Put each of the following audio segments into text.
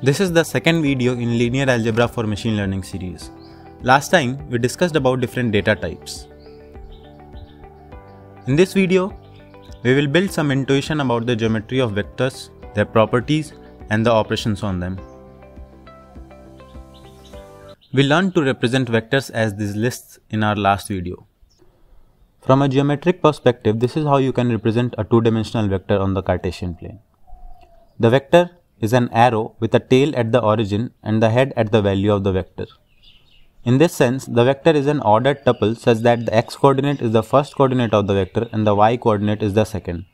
This is the second video in linear algebra for machine learning series. Last time we discussed about different data types. In this video, we will build some intuition about the geometry of vectors, their properties and the operations on them. We learned to represent vectors as these lists in our last video. From a geometric perspective, this is how you can represent a two-dimensional vector on the Cartesian plane. The vector is an arrow with a tail at the origin and the head at the value of the vector. In this sense, the vector is an ordered tuple such that the x coordinate is the first coordinate of the vector and the y coordinate is the second.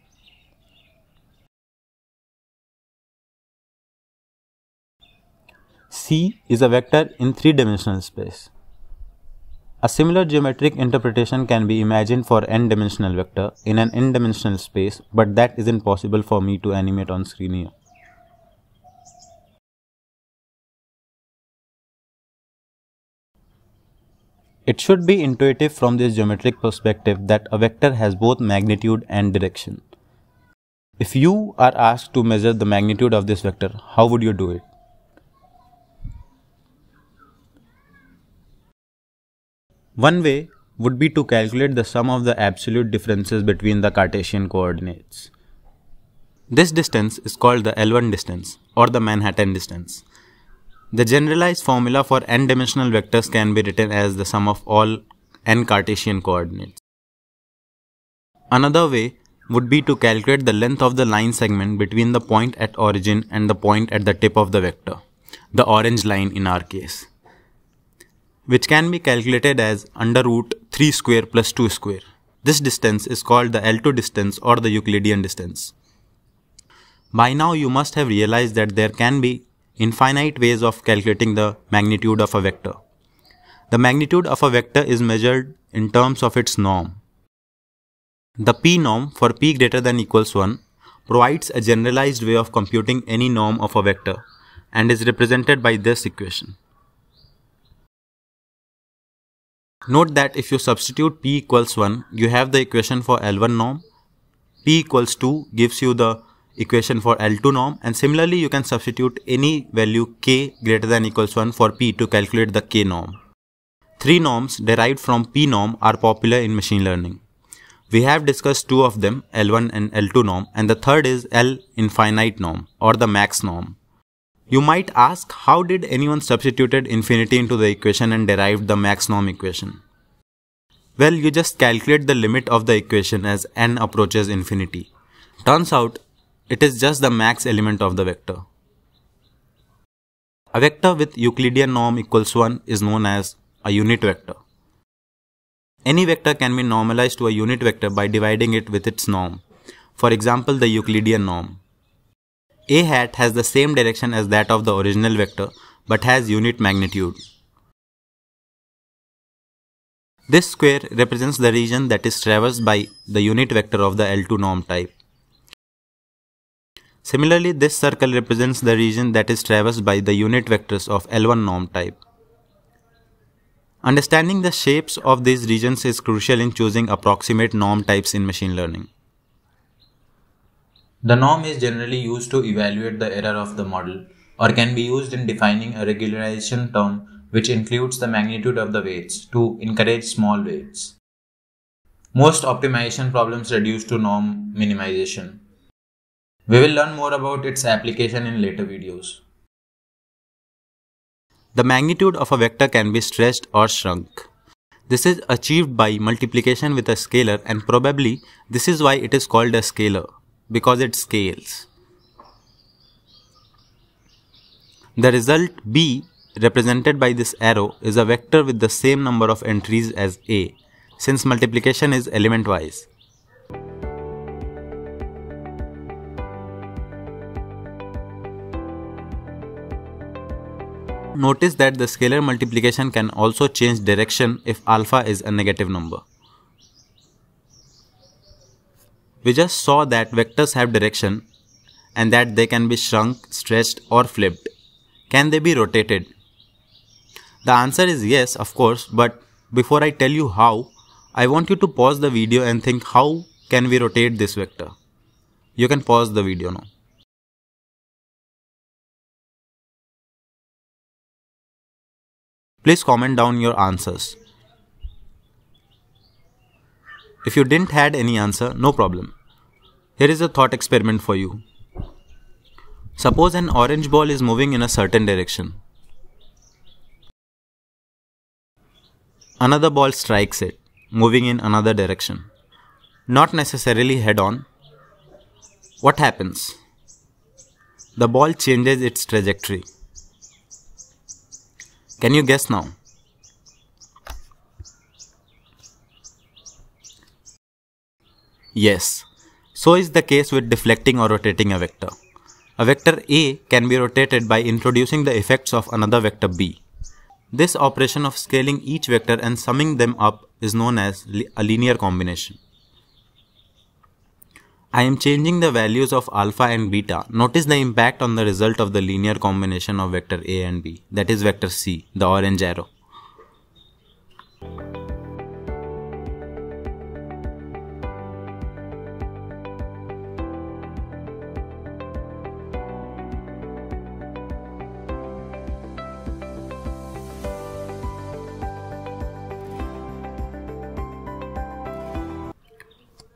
C is a vector in three-dimensional space. A similar geometric interpretation can be imagined for n-dimensional vector in an n-dimensional space, but that isn't possible for me to animate on screen here. It should be intuitive from this geometric perspective that a vector has both magnitude and direction. If you are asked to measure the magnitude of this vector, how would you do it? One way would be to calculate the sum of the absolute differences between the Cartesian coordinates. This distance is called the L1 distance or the Manhattan distance. The generalized formula for n-dimensional vectors can be written as the sum of all n Cartesian coordinates. Another way would be to calculate the length of the line segment between the point at origin and the point at the tip of the vector, the orange line in our case, which can be calculated as under root 3 square plus 2 square. This distance is called the L2 distance or the Euclidean distance. By now you must have realized that there can be infinite ways of calculating the magnitude of a vector. The magnitude of a vector is measured in terms of its norm. The p norm for p greater than equals 1 provides a generalized way of computing any norm of a vector and is represented by this equation. Note that if you substitute p equals 1, you have the equation for L1 norm, p equals 2 gives you the equation for L2 norm and similarly you can substitute any value k greater than equals 1 for p to calculate the k norm. Three norms derived from p norm are popular in machine learning. We have discussed two of them, L1 and L2 norm and the third is L infinite norm or the max norm. You might ask how did anyone substituted infinity into the equation and derived the max norm equation? Well, you just calculate the limit of the equation as n approaches infinity. Turns out it is just the max element of the vector. A vector with Euclidean norm equals 1 is known as a unit vector. Any vector can be normalized to a unit vector by dividing it with its norm. For example, the Euclidean norm. A hat has the same direction as that of the original vector but has unit magnitude. This square represents the region that is traversed by the unit vector of the L2 norm type. Similarly, this circle represents the region that is traversed by the unit vectors of L1 norm type. Understanding the shapes of these regions is crucial in choosing approximate norm types in machine learning. The norm is generally used to evaluate the error of the model or can be used in defining a regularization term which includes the magnitude of the weights to encourage small weights. Most optimization problems reduce to norm minimization. We will learn more about its application in later videos. The magnitude of a vector can be stretched or shrunk. This is achieved by multiplication with a scalar and probably this is why it is called a scalar because it scales. The result b represented by this arrow is a vector with the same number of entries as a since multiplication is element wise. Notice that the scalar multiplication can also change direction if alpha is a negative number. We just saw that vectors have direction and that they can be shrunk, stretched or flipped. Can they be rotated? The answer is yes, of course, but before I tell you how, I want you to pause the video and think how can we rotate this vector. You can pause the video now. Please comment down your answers. If you didn't had any answer, no problem. Here is a thought experiment for you. Suppose an orange ball is moving in a certain direction. Another ball strikes it, moving in another direction. Not necessarily head on. What happens? The ball changes its trajectory. Can you guess now? Yes. So is the case with deflecting or rotating a vector. A vector A can be rotated by introducing the effects of another vector B. This operation of scaling each vector and summing them up is known as a linear combination. I am changing the values of alpha and beta. Notice the impact on the result of the linear combination of vector A and B, that is vector C, the orange arrow.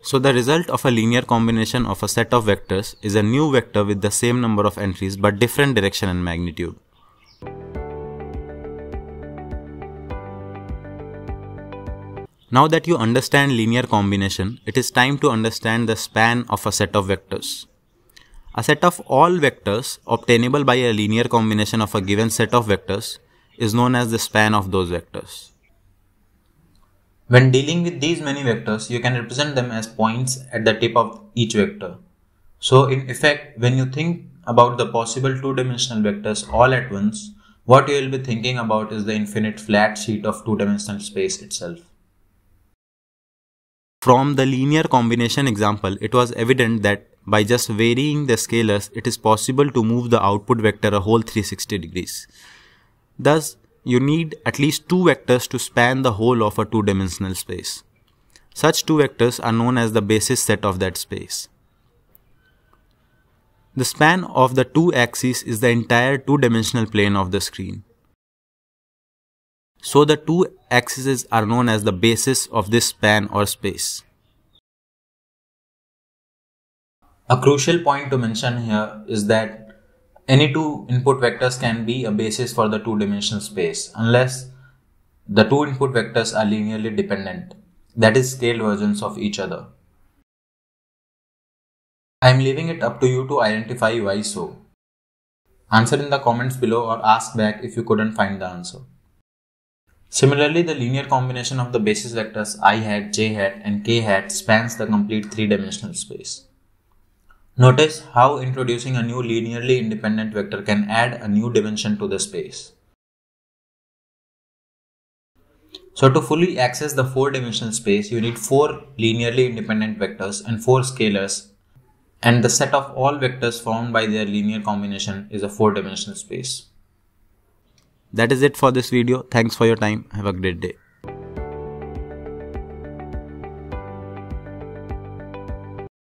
So the result of a linear combination of a set of vectors is a new vector with the same number of entries but different direction and magnitude. Now that you understand linear combination, it is time to understand the span of a set of vectors. A set of all vectors obtainable by a linear combination of a given set of vectors is known as the span of those vectors. When dealing with these many vectors, you can represent them as points at the tip of each vector. So in effect, when you think about the possible two-dimensional vectors all at once, what you will be thinking about is the infinite flat sheet of two-dimensional space itself. From the linear combination example, it was evident that by just varying the scalars, it is possible to move the output vector a whole 360 degrees. Thus, you need at least two vectors to span the whole of a two-dimensional space. Such two vectors are known as the basis set of that space. The span of the two axes is the entire two-dimensional plane of the screen. So the two axes are known as the basis of this span or space. A crucial point to mention here is that any two input vectors can be a basis for the two-dimensional space unless the two input vectors are linearly dependent, that is scaled versions of each other. I am leaving it up to you to identify why so. Answer in the comments below or ask back if you couldn't find the answer. Similarly, the linear combination of the basis vectors i hat, j hat and k hat spans the complete three-dimensional space. Notice how introducing a new linearly independent vector can add a new dimension to the space. So to fully access the four-dimensional space, you need four linearly independent vectors and four scalars and the set of all vectors formed by their linear combination is a four-dimensional space. That is it for this video. Thanks for your time. Have a great day.